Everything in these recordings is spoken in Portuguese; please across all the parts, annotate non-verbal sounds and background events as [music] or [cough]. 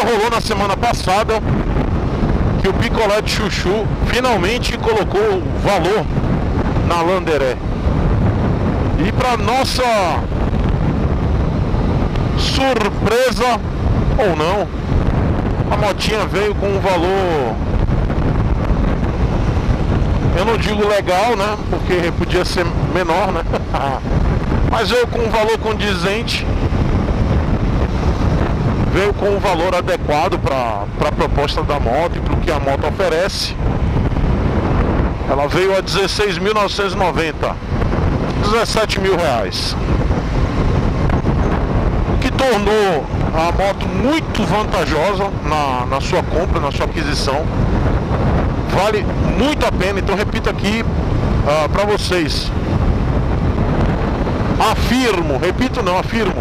notícia rolou na semana passada que o picolé de chuchu finalmente colocou valor na Landeré. E para nossa surpresa ou não, a motinha veio com um valor eu não digo legal, né? Porque podia ser menor, né? [laughs] Mas veio com um valor condizente. Veio com um valor adequado para a proposta da moto e para o que a moto oferece. Ela veio a 16.990. 17 mil reais. O que tornou a moto muito vantajosa na, na sua compra, na sua aquisição vale muito a pena. Então repito aqui uh, ah, para vocês. Afirmo, repito não, afirmo.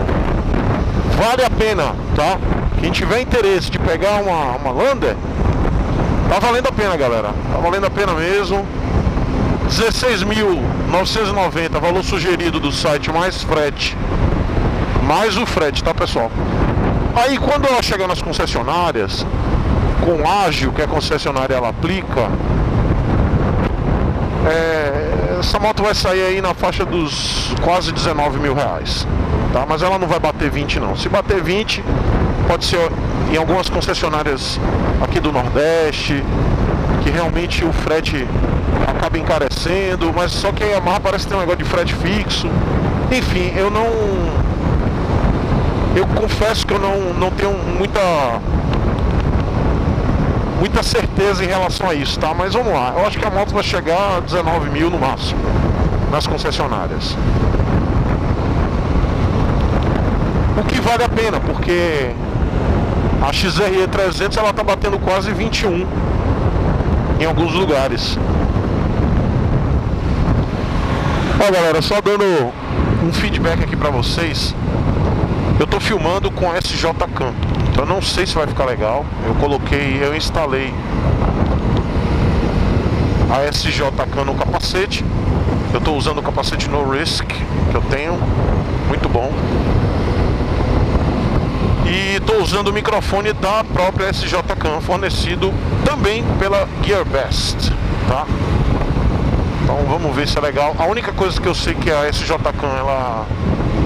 Vale a pena, tá? Quem tiver interesse de pegar uma, uma Lander, tá valendo a pena, galera. Tá valendo a pena mesmo. 16.990, valor sugerido do site mais frete. Mais o frete, tá pessoal? Aí quando ela chegar nas concessionárias, com ágil que a concessionária ela aplica, é, essa moto vai sair aí na faixa dos quase 19 mil reais. Tá? Mas ela não vai bater 20 não. Se bater 20, pode ser em algumas concessionárias aqui do Nordeste, que realmente o frete acaba encarecendo, mas só que a Yamaha parece ter um negócio de frete fixo. Enfim, eu não. Eu confesso que eu não, não tenho muita muita certeza em relação a isso, tá? Mas vamos lá, eu acho que a moto vai chegar a 19 mil no máximo nas concessionárias. O que vale a pena, porque a XRE 300 ela tá batendo quase 21 em alguns lugares. Ó galera, só dando um feedback aqui pra vocês. Eu tô filmando com SJ Cam. Então não sei se vai ficar legal. Eu coloquei, eu instalei a SJ Can no capacete. Eu estou usando o capacete No Risk que eu tenho, muito bom. E estou usando o microfone da própria SJ Can, fornecido também pela GearBest, tá? Então vamos ver se é legal. A única coisa que eu sei que a SJ Can ela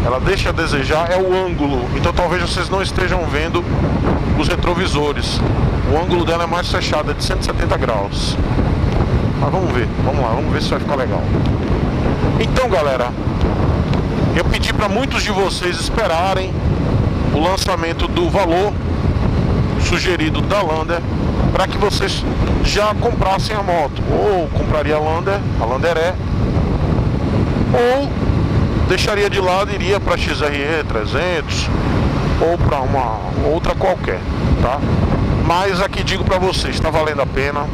ela deixa a desejar é o ângulo. Então talvez vocês não estejam vendo os retrovisores. O ângulo dela é mais fechado, é de 170 graus. Mas vamos ver, vamos lá, vamos ver se vai ficar legal. Então galera, eu pedi para muitos de vocês esperarem o lançamento do valor sugerido da Lander para que vocês já comprassem a moto. Ou compraria a Lander, a Landeré, ou deixaria de lado e iria para XRE 300 ou para uma outra qualquer, tá? Mas aqui digo para vocês, está valendo a pena.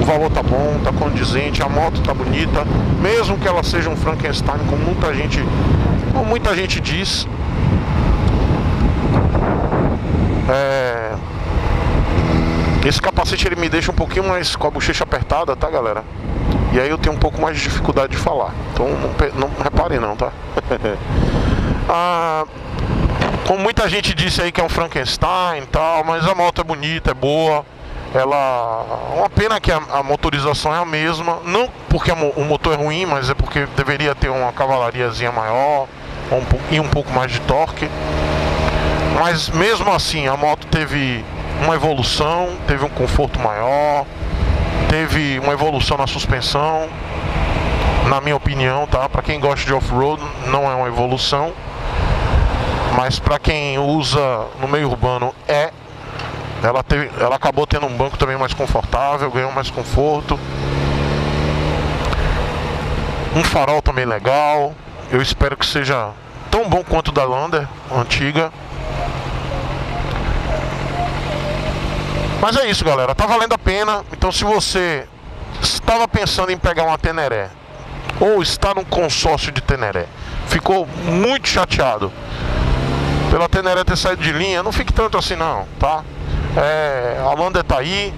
O valor tá bom, tá condizente, a moto tá bonita, mesmo que ela seja um Frankenstein, como muita gente, como muita gente diz. É... Esse capacete ele me deixa um pouquinho mais com a bochecha apertada, tá, galera? E aí eu tenho um pouco mais de dificuldade de falar. Então não, não reparem não, tá? [laughs] ah, como muita gente disse aí que é um Frankenstein e tal, mas a moto é bonita, é boa. Ela. Uma pena que a, a motorização é a mesma. Não porque a, o motor é ruim, mas é porque deveria ter uma cavalariazinha maior um, e um pouco mais de torque. Mas mesmo assim a moto teve uma evolução, teve um conforto maior, teve uma evolução na suspensão, na minha opinião, tá? Para quem gosta de off-road, não é uma evolução, mas para quem usa no meio urbano é. Ela, teve, ela acabou tendo um banco também mais confortável, ganhou mais conforto. Um farol também legal. Eu espero que seja tão bom quanto o da Lander antiga. Mas é isso, galera. Tá valendo a pena. Então, se você estava pensando em pegar uma Teneré ou está num consórcio de Teneré, ficou muito chateado pela Teneré ter saído de linha, não fique tanto assim, não, tá? É, a Lander tá aí.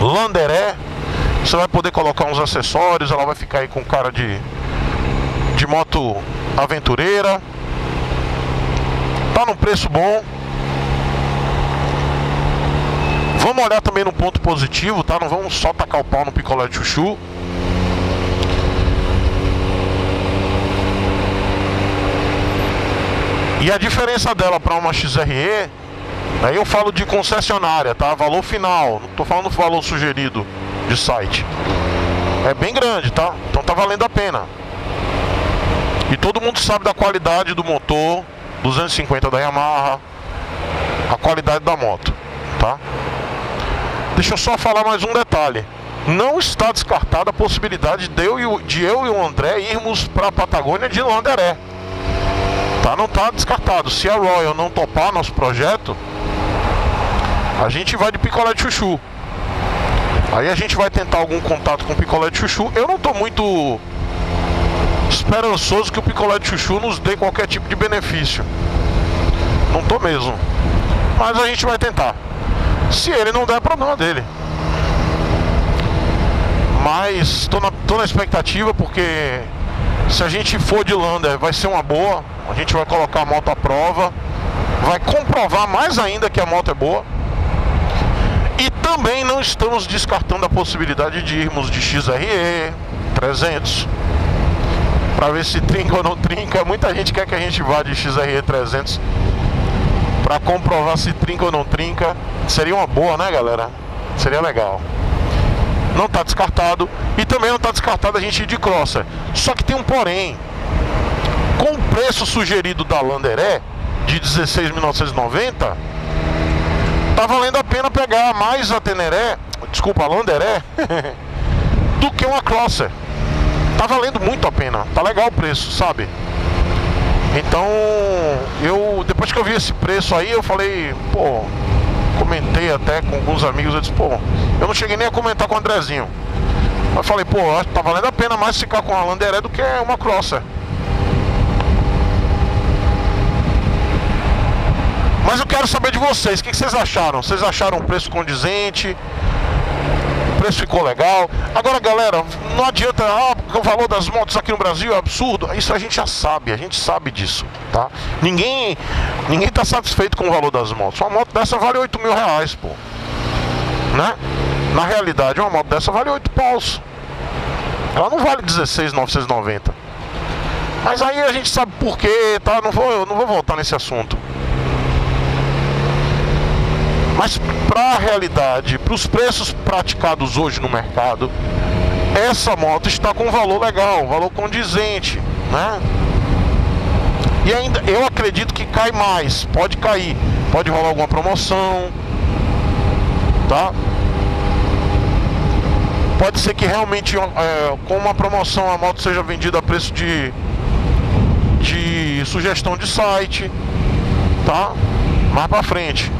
Landeré. Você vai poder colocar uns acessórios. Ela vai ficar aí com cara de de moto aventureira. Tá num preço bom. Vamos olhar também no ponto positivo, tá? Não vamos só tacar o pau no picolé de chuchu. E a diferença dela para uma XRE, aí eu falo de concessionária, tá? Valor final, não tô falando valor sugerido de site. É bem grande, tá? Então tá valendo a pena. E todo mundo sabe da qualidade do motor 250 da Yamaha, a qualidade da moto, tá? Deixa eu só falar mais um detalhe. Não está descartada a possibilidade de eu e o, de eu e o André irmos para a Patagônia de Landeré. Tá? Não está descartado. Se a Royal não topar nosso projeto, a gente vai de picolé de chuchu. Aí a gente vai tentar algum contato com o picolé de chuchu. Eu não estou muito esperançoso que o picolé de chuchu nos dê qualquer tipo de benefício. Não estou mesmo. Mas a gente vai tentar. Se ele não der, é problema dele. Mas estou na, tô na expectativa porque se a gente for de Lander vai ser uma boa. A gente vai colocar a moto à prova. Vai comprovar mais ainda que a moto é boa. E também não estamos descartando a possibilidade de irmos de XRE 300 para ver se trinca ou não trinca. Muita gente quer que a gente vá de XRE 300 para comprovar se trinca ou não trinca. Seria uma boa, né, galera? Seria legal. Não está descartado e também não está descartado a gente ir de crosser. Só que tem um porém. Com o preço sugerido da Landeré de 16.990, tá valendo a pena pegar mais a Teneré, desculpa, a Landeré, [laughs] do que uma Crosser. Tá valendo muito a pena, tá legal o preço, sabe? Então, eu depois que eu vi esse preço aí, eu falei, pô, comentei até com alguns amigos, eu disse, pô, eu não cheguei nem a comentar com o Andrezinho. Mas falei, pô, tá valendo a pena mais ficar com a Landeré do que uma Crosser. Mas eu quero saber de vocês, o que vocês acharam? Vocês acharam o preço condizente? Preço ficou legal? Agora, galera, não adianta, ah, o valor das motos aqui no Brasil é absurdo. Isso a gente já sabe, a gente sabe disso, tá? Ninguém, ninguém tá satisfeito com o valor das motos. Uma moto dessa vale 8 mil reais, pô. Né? Na realidade, uma moto dessa vale 8 paus. Ela não vale 16,990. Mas aí a gente sabe por quê, tá? Não vou, não vou voltar nesse assunto. Mas para a realidade, para os preços praticados hoje no mercado, essa moto está com um valor legal, um valor condizente, né? E ainda eu acredito que cai mais, pode cair, pode rolar alguma promoção, tá? Pode ser que realmente é, com uma promoção a moto seja vendida a preço de, de sugestão de site, tá? Mais para frente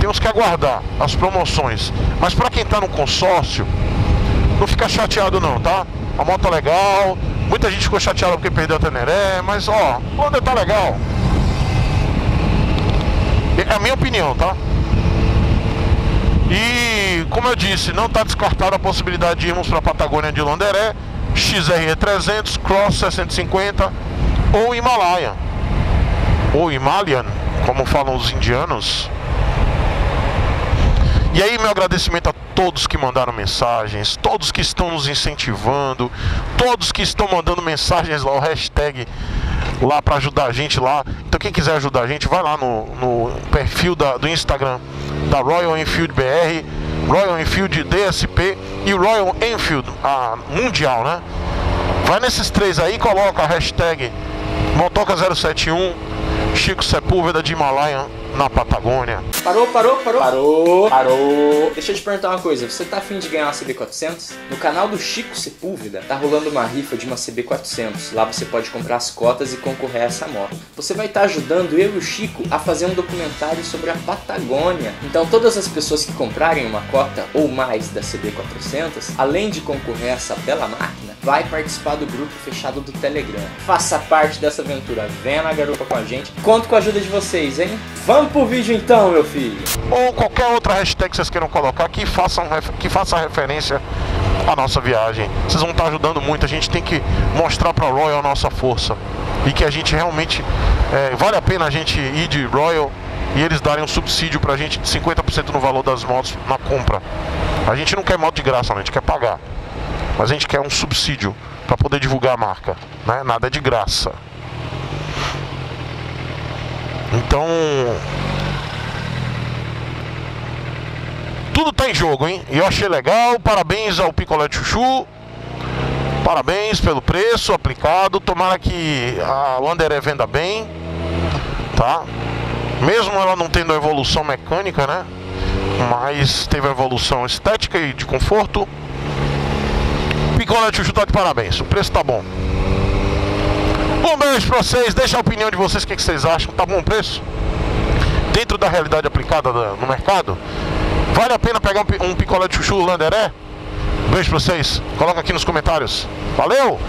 temos que aguardar as promoções. Mas para quem está no consórcio, não fica chateado não, tá? A moto é legal, muita gente ficou chateada porque perdeu a Teneré, mas ó, o Honda tá legal. É a minha opinião, tá? E como eu disse, não está descartada a possibilidade de irmos para a Patagônia de Landeré, XRE 300, Cross 650 ou Himalaia. Ou Himalayan, como falam os indianos. E aí, meu agradecimento a todos que mandaram mensagens, todos que estão nos incentivando, todos que estão mandando mensagens lá, o hashtag lá para ajudar a gente lá. Então, quem quiser ajudar a gente, vai lá no, no perfil da, do Instagram da Royal Enfield BR, Royal Enfield DSP e Royal Enfield a Mundial, né? Vai nesses três aí, coloca a hashtag Motoca071, Chico Sepúlveda de Himalaia na Patagônia. Parou, parou, parou? Parou, parou. Deixa eu te perguntar uma coisa, você tá afim de ganhar uma CB400? No canal do Chico Sepúlveda tá rolando uma rifa de uma CB400. Lá você pode comprar as cotas e concorrer a essa moto. Você vai estar tá ajudando eu e o Chico a fazer um documentário sobre a Patagônia. Então todas as pessoas que comprarem uma cota ou mais da CB400, além de concorrer a essa bela máquina, vai participar do grupo fechado do Telegram. Faça parte dessa aventura, venha na garupa com a gente. Conto com a ajuda de vocês, hein? Vamos pro vídeo então, meu filho. Ou qualquer outra hashtag que vocês queiram colocar que, façam, que faça referência a nossa viagem. Vocês vão estar ajudando muito. A gente tem que mostrar para Royal a nossa força e que a gente realmente é, vale a pena a gente ir de Royal e eles darem um subsídio pra gente de 50% no valor das motos na compra. A gente não quer moto de graça, não, a gente quer pagar. Mas a gente quer um subsídio para poder divulgar a marca, né? Nada é de graça. Então, tudo tá em jogo, hein? Eu achei legal. Parabéns ao Picolé Chuchu. Parabéns pelo preço aplicado. Tomara que a Wanderé venda bem, tá? Mesmo ela não tendo a evolução mecânica, né? Mas teve a evolução estética e de conforto. Picolé Chuchu tá de parabéns. O preço tá bom. Um beijo pra vocês. Deixa a opinião de vocês. O que, que vocês acham? Tá bom o preço? Dentro da realidade aplicada no mercado? Vale a pena pegar um, um picolé de chuchu Landeré? Beijo pra vocês. Coloca aqui nos comentários. Valeu!